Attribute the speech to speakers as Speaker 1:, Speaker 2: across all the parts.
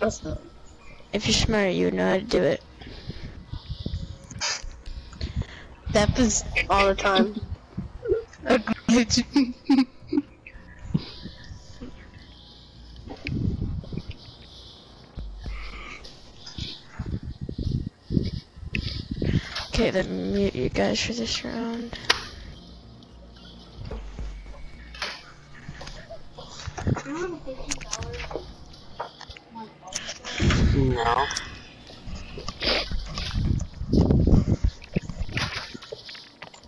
Speaker 1: If you're smart, you would know how to do it.
Speaker 2: That happens all the time.
Speaker 1: Okay, then mute you guys for this round.
Speaker 3: No.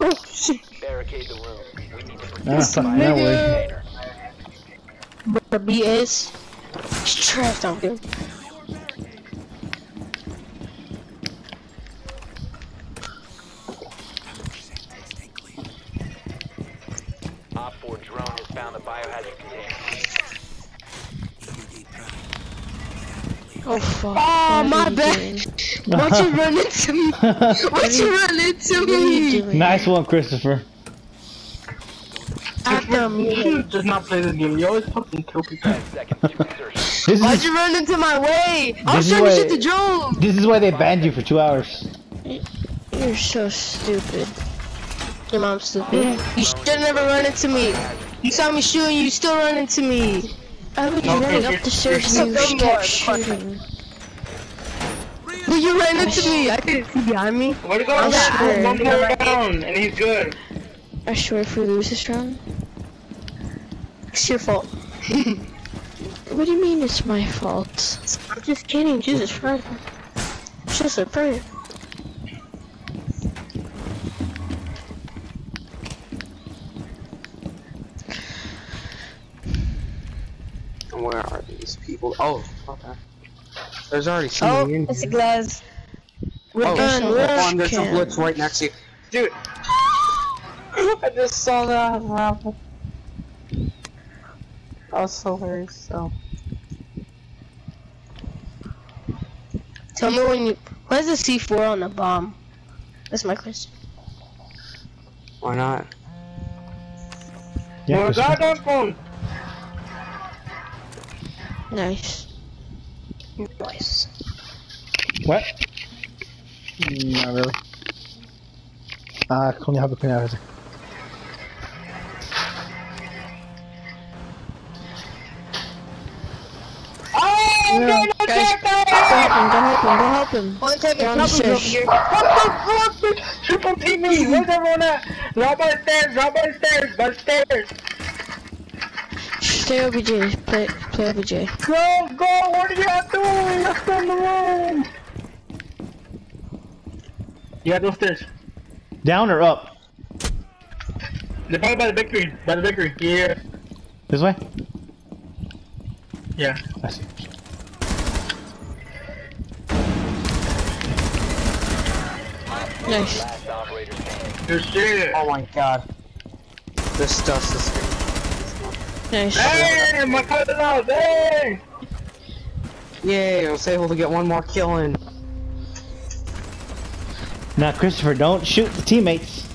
Speaker 2: oh shit.
Speaker 4: Barricade the room. We need to protect
Speaker 5: Ah,
Speaker 4: the
Speaker 5: fuck that way.
Speaker 2: But the B is trash. Don't do.
Speaker 4: Op 4 drone has found the biohazard container.
Speaker 1: Oh, oh fuck.
Speaker 2: Oh, my bad.
Speaker 1: doing?
Speaker 2: Why'd you run into me? Why'd you run into
Speaker 1: What are
Speaker 2: me?
Speaker 5: nice one, Christopher.
Speaker 2: Adam,
Speaker 3: You should just not play this game. You always fucking kill people.
Speaker 4: 10 seconds to insertion.
Speaker 5: This
Speaker 2: why'd
Speaker 5: is
Speaker 2: you run into my way? I was
Speaker 5: This is
Speaker 2: trying to
Speaker 5: why-
Speaker 2: shoot the drone.
Speaker 5: this is why they banned you for two hours.
Speaker 1: You're so stupid.
Speaker 2: Your mom's stupid. You should never run into me. You saw me shooting, you still run into me.
Speaker 1: I was
Speaker 3: Okay,
Speaker 1: running
Speaker 3: you're-
Speaker 1: up the stairs
Speaker 2: you're
Speaker 1: and you kept shooting.
Speaker 2: But you ran into me. I couldn't see behind me.
Speaker 3: Where to go?
Speaker 1: I swear.
Speaker 3: One more down, and he's good.
Speaker 1: I swear if we lose this round.
Speaker 2: It's your fault.
Speaker 1: What do you mean it's my fault?
Speaker 2: I'm just kidding. Jesus Christ. It's just a prank.
Speaker 3: Where are these people? Oh, okay. There's already
Speaker 2: Oh,
Speaker 3: someone in
Speaker 2: it's a
Speaker 3: here.
Speaker 2: glass. We're
Speaker 3: Oh,
Speaker 2: done. We're
Speaker 3: hold on, there's a
Speaker 1: Can.
Speaker 3: blitz right next to you. Dude! I just saw that happen. I was so very so.
Speaker 2: Tell me when you. Where's the C4 on the bomb? That's my question.
Speaker 3: Why not?
Speaker 5: Yeah, Christopher.
Speaker 3: goddamn phone!
Speaker 1: Nice.
Speaker 2: Nice.
Speaker 5: What? Not really. Ah, kom je hebben kunnen hebben.
Speaker 1: Yeah. Guys, go help him, go help him, go help him.
Speaker 2: One second,
Speaker 1: They're on the
Speaker 2: trouble
Speaker 1: stairs.
Speaker 2: here.
Speaker 3: What the fuck? Triple team me! Where's everyone at? Drop by the stairs, drop by the stairs, by the stairs!
Speaker 1: Stay OBJ, play, play OBJ.
Speaker 3: Go, go! What are you doing? Let's go in the gotta go stairs.
Speaker 5: Down or up?
Speaker 3: They're probably by the bakery. By the bakery. Yeah.
Speaker 5: This way?
Speaker 3: Yeah.
Speaker 5: I see.
Speaker 1: Nice.
Speaker 4: Last operator standing.
Speaker 3: Shit.
Speaker 6: Oh my god.
Speaker 3: This dust is.
Speaker 1: Nice.
Speaker 3: Hey, my cousin out. Hey! Yay, I was able to get one more kill in.
Speaker 5: Now, Christopher, don't shoot the teammates.